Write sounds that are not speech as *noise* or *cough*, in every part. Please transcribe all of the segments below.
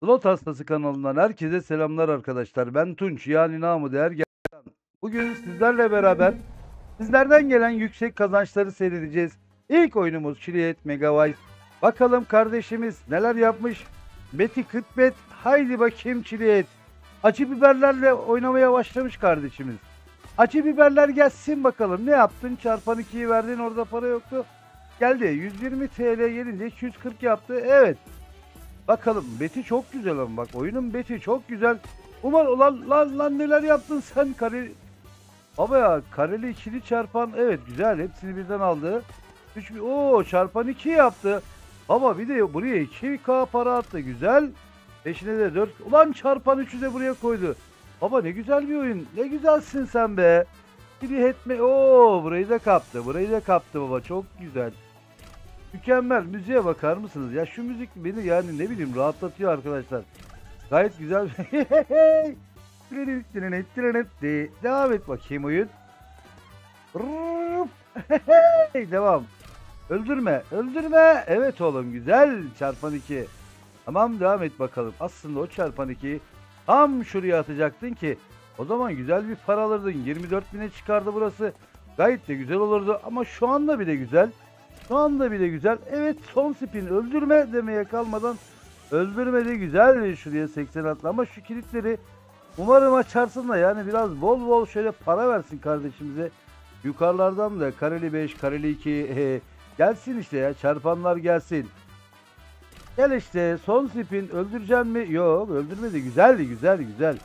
Slot Hastası kanalından herkese selamlar arkadaşlar. Ben Tunç yani namı değer Gerdan. Bugün sizlerle beraber sizlerden gelen yüksek kazançları seyredeceğiz. İlk oyunumuz Chiliet Megabyte. Bakalım kardeşimiz neler yapmış. Beti Kıtbet haydi bakayım Chiliet. Acı biberlerle oynamaya başlamış kardeşimiz. Acı biberler gelsin bakalım. Ne yaptın? Çarpan 2'yi verdin orada para yoktu. Geldi 120 TL gelince 240 yaptı. Evet Bakalım beti çok güzel ama bak oyunun beti çok güzel. Umar ulan lan lan neler yaptın sen kare... Baba ya kareli ikili çarpan evet güzel hepsini birden aldı. 3 o çarpan 2 yaptı. Ama bir de buraya 2K para attı güzel. Peşine de 4 ulan çarpan 3'ü de buraya koydu. Baba ne güzel bir oyun. Ne güzelsin sen be. Bir etme. Oo burayı da kaptı. Burayı da kaptı baba. Çok güzel. Mükemmel. Müziğe bakar mısınız? Ya şu müzik beni yani ne bileyim rahatlatıyor arkadaşlar. Gayet güzel. *laughs* Devam et bakayım oyun. *laughs* Devam. Öldürme. Öldürme. Evet oğlum güzel. Çarpan 2. Tamam devam et bakalım. Aslında o çarpan 2'yi tam şuraya atacaktın ki o zaman güzel bir para alırdın. 24 bine çıkardı burası. Gayet de güzel olurdu ama şu anda bile güzel. Şu anda bile güzel. Evet son spin öldürme demeye kalmadan öldürmedi güzel şuraya 80 atlı ama şu kilitleri umarım açarsın da yani biraz bol bol şöyle para versin kardeşimize. Yukarılardan da kareli 5, kareli 2 *laughs* e, gelsin işte ya çarpanlar gelsin. Gel işte son spin öldüreceksin mi? Yok öldürmedi güzeldi güzel güzel.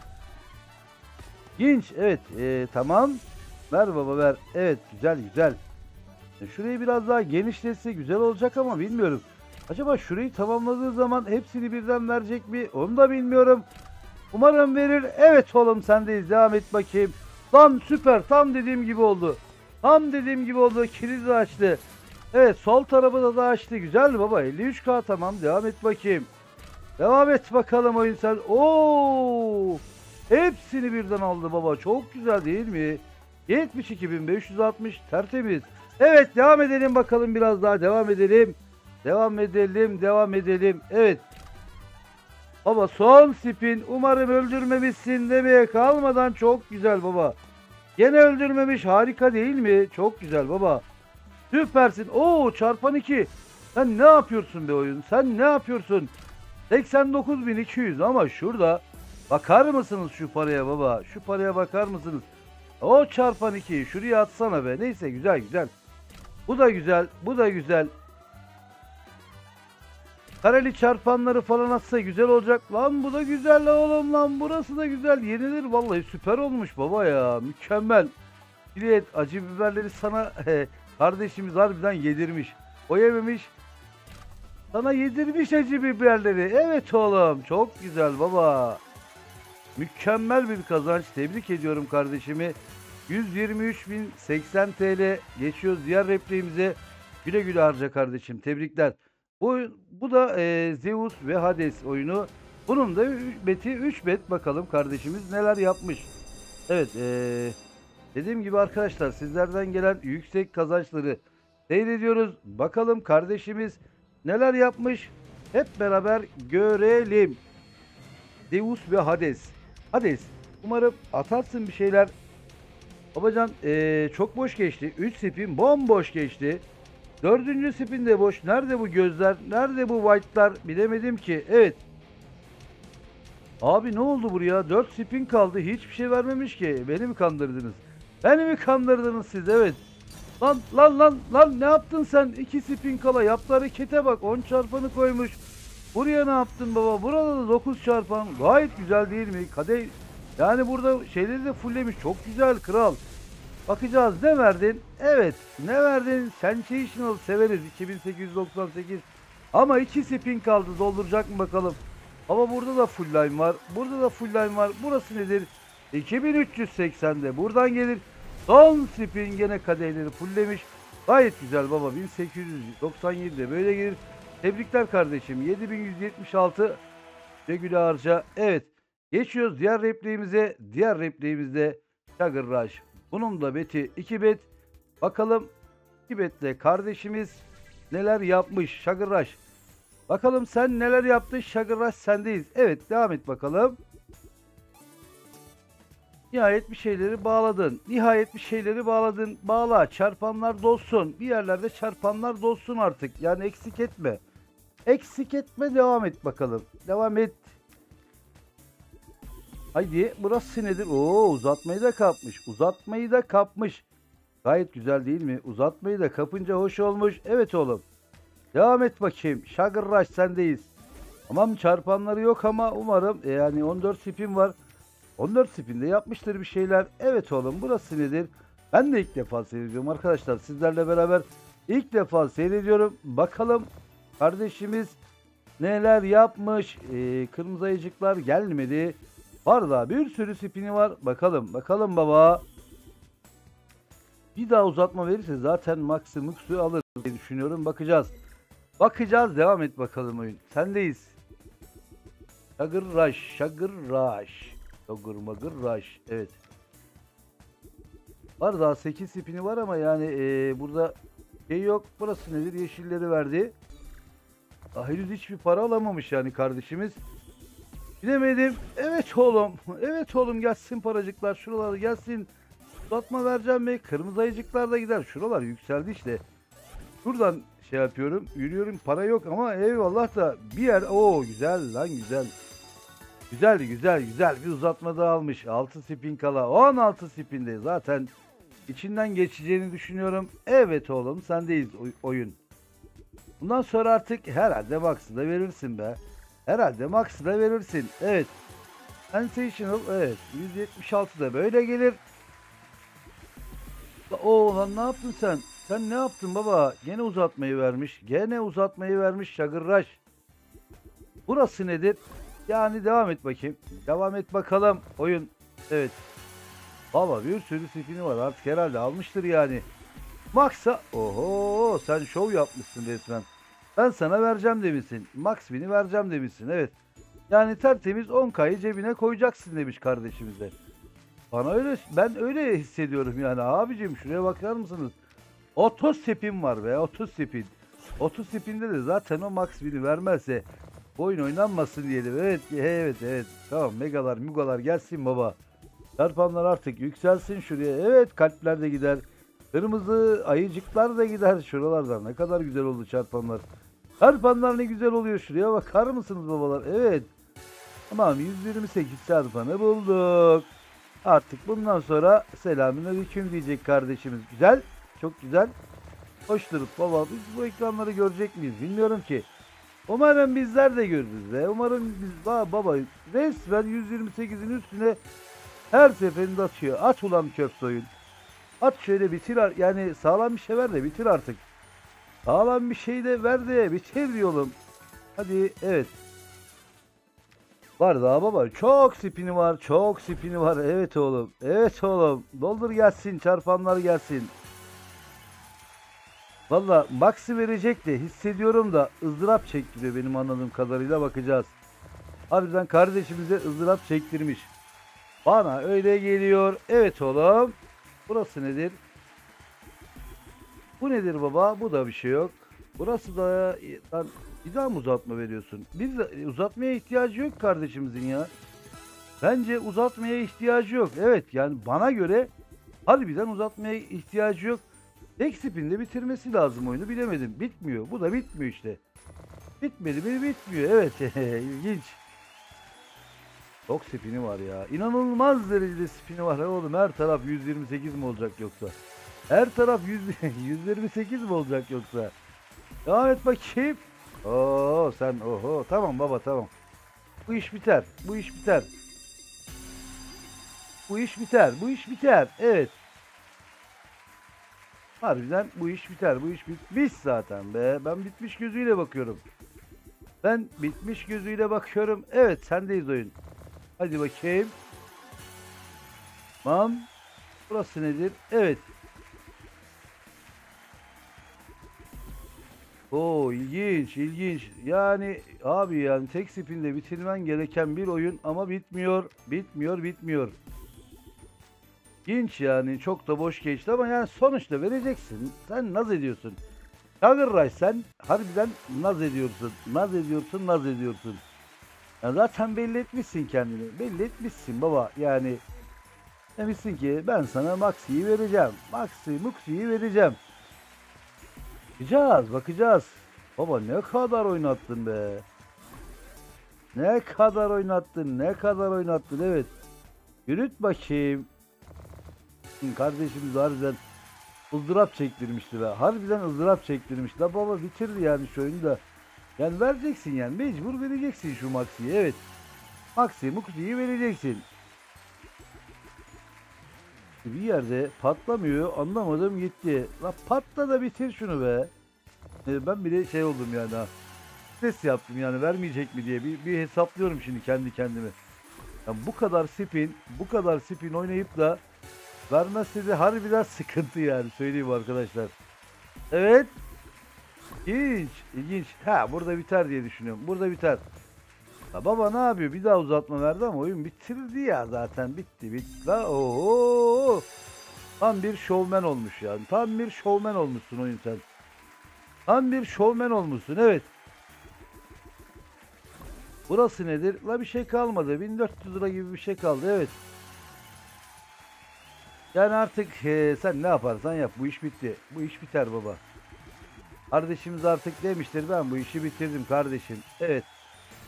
Ginç evet e, tamam. Ver baba ver. Evet güzel güzel. E, şurayı biraz daha genişletse güzel olacak ama bilmiyorum. Acaba şurayı tamamladığı zaman hepsini birden verecek mi? Onu da bilmiyorum. Umarım verir. Evet oğlum sendeyiz. Devam et bakayım. Lan süper. Tam dediğim gibi oldu. Tam dediğim gibi oldu. Kilidi açtı. Evet sol tarafı da, da açtı. Güzel baba. 53k tamam. Devam et bakayım. Devam et bakalım oyun sen. Oo! Hepsini birden aldı baba. Çok güzel değil mi? 72.560 tertemiz. Evet devam edelim bakalım biraz daha devam edelim. Devam edelim devam edelim. Evet. Baba son spin umarım öldürmemişsin demeye kalmadan çok güzel baba. Gene öldürmemiş harika değil mi? Çok güzel baba. Süpersin. Oo çarpan 2. Sen ne yapıyorsun be oyun? Sen ne yapıyorsun? 89.200 ama şurada bakar mısınız şu paraya baba? Şu paraya bakar mısınız? O çarpan 2 şuraya atsana be. Neyse güzel güzel. Bu da güzel. Bu da güzel. Kareli çarpanları falan atsa güzel olacak. Lan bu da güzel oğlum lan. Burası da güzel. Yenilir vallahi süper olmuş baba ya. Mükemmel. Biliyet acı biberleri sana *laughs* kardeşimiz harbiden yedirmiş. O yememiş. Sana yedirmiş acı biberleri. Evet oğlum. Çok güzel baba. Mükemmel bir kazanç. Tebrik ediyorum kardeşimi. 123.080 TL geçiyoruz diğer repliğimize. Güle güle harca kardeşim. Tebrikler. Bu, bu da e, Zeus ve Hades oyunu. Bunun da beti 3 bet bakalım kardeşimiz neler yapmış. Evet e, dediğim gibi arkadaşlar sizlerden gelen yüksek kazançları seyrediyoruz. Bakalım kardeşimiz neler yapmış. Hep beraber görelim. Zeus ve Hades. Hades umarım atarsın bir şeyler Babacan ee, çok boş geçti. 3 spin bomboş geçti. Dördüncü spin de boş. Nerede bu gözler? Nerede bu white'lar? Bilemedim ki. Evet. Abi ne oldu buraya? 4 spin kaldı. Hiçbir şey vermemiş ki. Beni mi kandırdınız? Beni mi kandırdınız siz? Evet. Lan lan lan lan ne yaptın sen? 2 spin kala. Yaptığı harekete bak. 10 çarpanı koymuş. Buraya ne yaptın baba? Burada da 9 çarpan. Gayet güzel değil mi? Kadeh yani burada şeyleri de fulllemiş. Çok güzel kral. Bakacağız ne verdin? Evet ne verdin? Sensational severiz 2898. Ama iki spin kaldı dolduracak mı bakalım. Ama burada da full line var. Burada da full line var. Burası nedir? 2380'de buradan gelir. Son spin gene kadehleri fulllemiş. Gayet güzel baba. 1897'de böyle gelir. Tebrikler kardeşim. 7176 Regüle harca. Evet. Geçiyoruz diğer repliğimize. Diğer repliğimizde Sugar Rush. Bunun da beti 2 bet. Bakalım 2 betle kardeşimiz neler yapmış. Sugar Rush. Bakalım sen neler yaptın? Şagırraş sendeyiz. Evet devam et bakalım. Nihayet bir şeyleri bağladın. Nihayet bir şeyleri bağladın. Bağla. Çarpanlar dolsun. Bir yerlerde çarpanlar dolsun artık. Yani eksik etme. Eksik etme devam et bakalım. Devam et. Haydi burası nedir? Oo uzatmayı da kapmış. Uzatmayı da kapmış. Gayet güzel değil mi? Uzatmayı da kapınca hoş olmuş. Evet oğlum. Devam et bakayım. Şagırraş sendeyiz. Tamam çarpanları yok ama umarım e, yani 14 spin var. 14 spinde yapmıştır bir şeyler. Evet oğlum burası nedir? Ben de ilk defa seyrediyorum arkadaşlar. Sizlerle beraber ilk defa seyrediyorum. Bakalım kardeşimiz neler yapmış. Ee, kırmızı ayıcıklar gelmedi. Var da bir sürü spini var. Bakalım bakalım baba. Bir daha uzatma verirse zaten maksimum su alır diye düşünüyorum. Bakacağız. Bakacağız. Devam et bakalım oyun. Sendeyiz. Şagır Rush. Şagır Rush. Şagır Magır Rush. Evet. Var daha 8 spini var ama yani eee, burada şey yok. Burası nedir? Yeşilleri verdi. Daha henüz hiçbir para alamamış yani kardeşimiz. Bilemedim. Evet oğlum. Evet oğlum gelsin paracıklar. Şuralara gelsin. Uzatma vereceğim mi? Kırmızı ayıcıklar da gider. Şuralar yükseldi işte. Şuradan şey yapıyorum. Yürüyorum. Para yok ama eyvallah da bir yer. Oo güzel lan güzel. Güzel güzel güzel bir uzatma da almış. 6 spin kala. 16 spinde zaten içinden geçeceğini düşünüyorum. Evet oğlum sendeyiz oy- oyun. Bundan sonra artık herhalde Max'ı da verirsin be. Herhalde Max'ı da verirsin. Evet. Sensational evet. 176 da böyle gelir. O lan ne yaptın sen? Sen ne yaptın baba? Gene uzatmayı vermiş. Gene uzatmayı vermiş Şagırraş. Burası nedir? Yani devam et bakayım. Devam et bakalım. Oyun. Evet. Baba bir sürü spini var artık herhalde almıştır yani. Max'a oho sen şov yapmışsın resmen. Ben sana vereceğim demişsin. Max bini vereceğim demişsin. Evet. Yani tertemiz 10K'yı cebine koyacaksın demiş kardeşimize. Bana öyle ben öyle hissediyorum yani abicim şuraya bakar mısınız? 30 spin var be 30 spin. 30 spinde de zaten o max bini vermezse oyun oynanmasın diyelim. Evet evet evet. Tamam megalar mugalar gelsin baba. Çarpanlar artık yükselsin şuraya. Evet kalpler de gider. Kırmızı ayıcıklar da gider şuralardan. Ne kadar güzel oldu çarpanlar. Çarpanlar ne güzel oluyor şuraya bakar mısınız babalar? Evet. Tamam 128 çarpanı bulduk. Artık bundan sonra selamünaleyküm diyecek kardeşimiz. Güzel. Çok güzel. Hoş durup baba biz bu ekranları görecek miyiz bilmiyorum ki. Umarım bizler de görürüz de. Umarım biz Ba- baba resmen 128'in üstüne her seferinde atıyor. At ulan köp soyun. At şöyle bitir yani sağlam bir şey ver de bitir artık. Sağlam bir şey de ver de bitir diyorum. Hadi evet. Var daha baba. Çok spini var. Çok spini var. Evet oğlum. Evet oğlum. Doldur gelsin. Çarpanlar gelsin. Valla Max'i verecek de hissediyorum da ızdırap çektiriyor benim anladığım kadarıyla bakacağız. Harbiden kardeşimize ızdırap çektirmiş. Bana öyle geliyor. Evet oğlum. Burası nedir? Bu nedir baba? Bu da bir şey yok. Burası da lan bir daha mı uzatma veriyorsun? Bir de- uzatmaya ihtiyacı yok kardeşimizin ya. Bence uzatmaya ihtiyacı yok. Evet yani bana göre harbiden uzatmaya ihtiyacı yok. Tek spinde bitirmesi lazım oyunu bilemedim. Bitmiyor. Bu da bitmiyor işte. Bitmedi mi bitmiyor. Evet *laughs* ilginç. Çok spini var ya. İnanılmaz derecede spini var. Oğlum her taraf 128 mi olacak yoksa? Her taraf 100, 128 *laughs* mi olacak yoksa? Devam et bakayım. Oo sen oho tamam baba tamam. Bu iş biter. Bu iş biter. Bu iş biter. Bu iş biter. Evet. Harbiden bu iş biter. Bu iş bitmiş zaten be. Ben bitmiş gözüyle bakıyorum. Ben bitmiş gözüyle bakıyorum. Evet sendeyiz oyun. Hadi bakayım. Tamam. Burası nedir? Evet. Oo ilginç ilginç. Yani abi yani tek spinde bitirmen gereken bir oyun ama bitmiyor. Bitmiyor bitmiyor. İlginç yani çok da boş geçti ama yani sonuçta vereceksin. Sen naz ediyorsun. Rush sen harbiden naz ediyorsun. Naz ediyorsun, naz ediyorsun. Ya zaten belli etmişsin kendini. Belli etmişsin baba. Yani demişsin ki ben sana Maxi'yi vereceğim. Maxi, Muxi'yi vereceğim. Bakacağız, bakacağız. Baba ne kadar oynattın be. Ne kadar oynattın, ne kadar oynattın. Evet. Yürüt bakayım. Kardeşimiz harbiden ızdırap çektirmişti be. Harbiden ızdırap çektirmiş. La baba bitirdi yani şu oyunu da. Yani vereceksin yani. Mecbur vereceksin şu Maxi'yi. Evet. Maxi, Muxi'yi vereceksin. Bir yerde patlamıyor. Anlamadım gitti. La patla da bitir şunu be. Ee, Ben bile şey oldum yani ha. Stres yaptım yani vermeyecek mi diye. Bir, bir hesaplıyorum şimdi kendi kendime. Ya bu kadar spin, bu kadar spin oynayıp da vermezse de harbiden *laughs* sıkıntı yani söyleyeyim arkadaşlar. Evet. İlginç, ilginç. Ha burada biter diye düşünüyorum. Burada biter. Ya baba ne yapıyor? Bir daha uzatma verdi ama oyun bitirdi ya zaten. Bitti, bitti. La, oho. Tam bir şovmen olmuş yani. Tam bir şovmen olmuşsun oyun sen. Tam bir şovmen olmuşsun evet. Burası nedir? La bir şey kalmadı. 1400 lira gibi bir şey kaldı evet. Yani artık eee, sen ne yaparsan yap. Bu iş bitti. Bu iş biter baba. Kardeşimiz artık demiştir ben bu işi bitirdim kardeşim. Evet.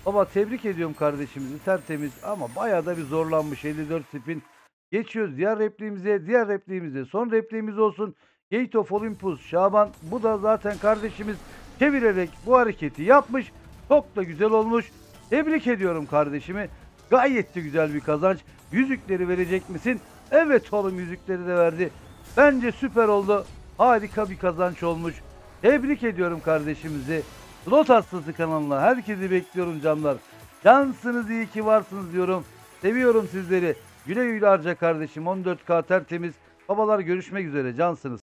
Baba tebrik ediyorum kardeşimizi tertemiz ama bayağı da bir zorlanmış 54 spin. Geçiyoruz diğer repliğimize, diğer repliğimize. Son repliğimiz olsun. Gate of Olympus Şaban. Bu da zaten kardeşimiz çevirerek bu hareketi yapmış. Çok da güzel olmuş. Tebrik ediyorum kardeşimi. Gayet de güzel bir kazanç. Yüzükleri verecek misin? Evet oğlum yüzükleri de verdi. Bence süper oldu. Harika bir kazanç olmuş. Tebrik ediyorum kardeşimizi. Slot Hastası kanalına herkesi bekliyorum canlar. Cansınız iyi ki varsınız diyorum. Seviyorum sizleri. Güle güle harca kardeşim. 14K tertemiz. Babalar görüşmek üzere. Cansınız.